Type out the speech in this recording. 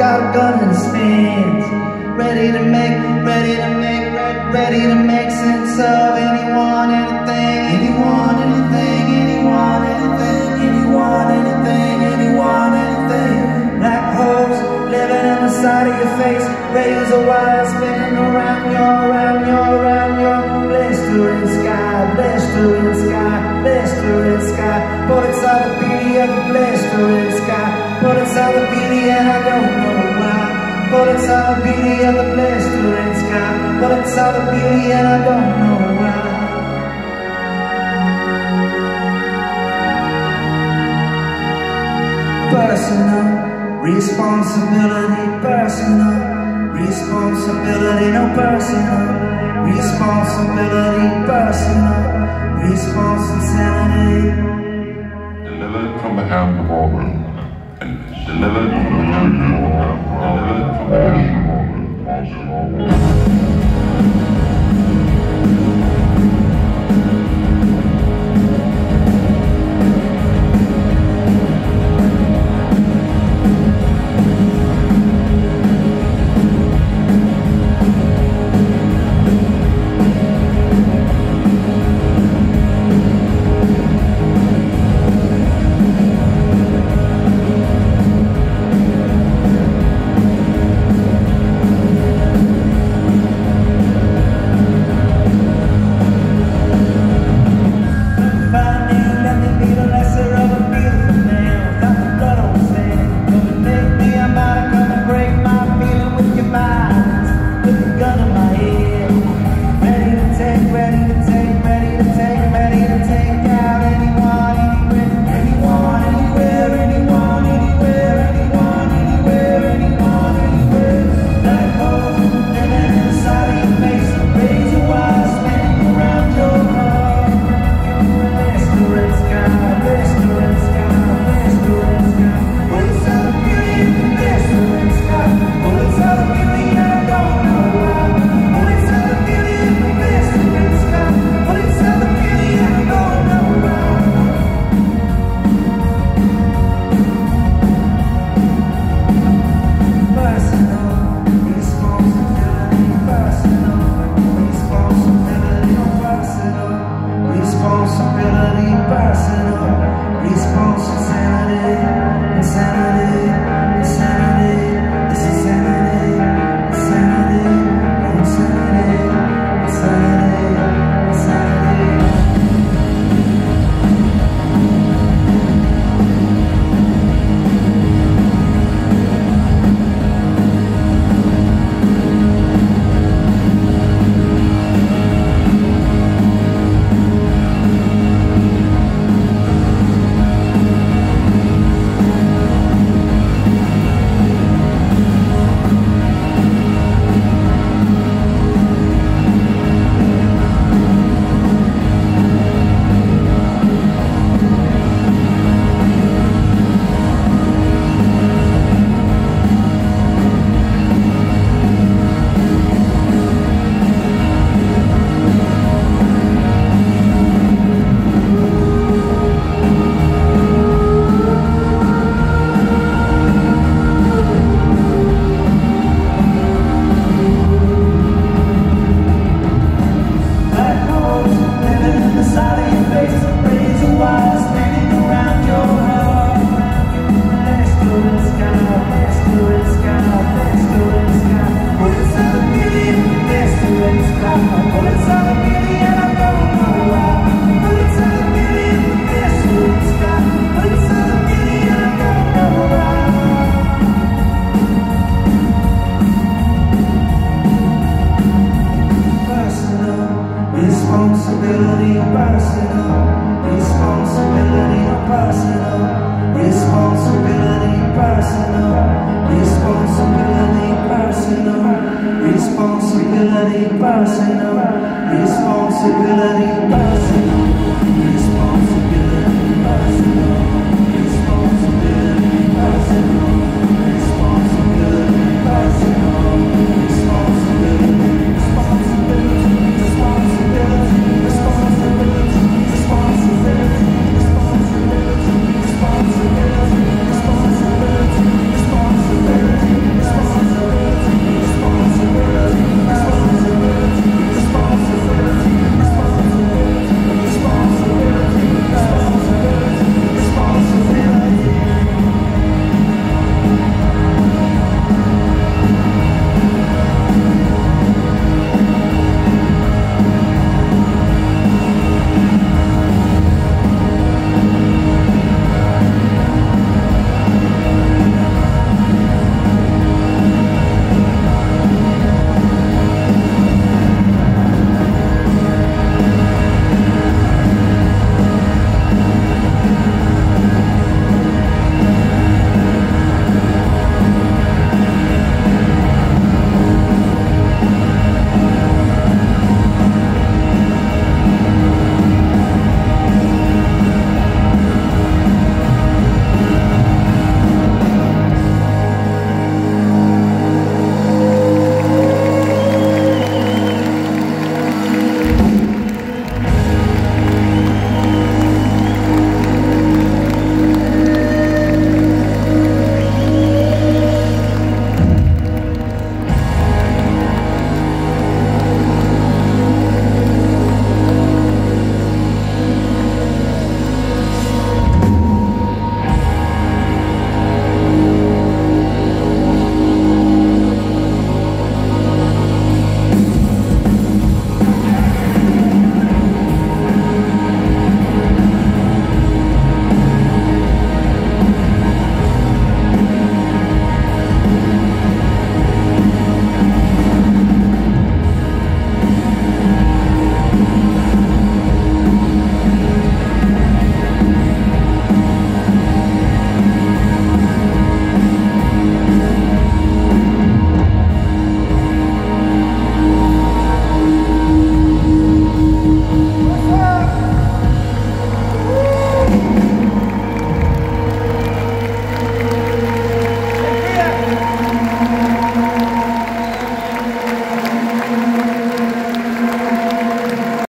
got a gun in his hands. Ready to make, ready to make, ready to make sense of anyone, anything, anyone, anything, anyone, anything, anyone, anything, anyone, anything. Black holes living in the side of your face. Razor wire spinning around your, around your, around your blistering sky, blistering sky, blistering sky. Bullets are the beauty of the blistering sky. Bullets are the beauty and I don't know why. Bullets are the beauty of the blistering sky. Bullets are the beauty and I don't know why. Personal responsibility, personal responsibility, no personal responsibility, personal responsibility. Delivered from the hand of all responsibility, personal. Responsibility, personal. Responsibility, personal. Responsibility, personal. Responsibility, personal. Responsibility, personal.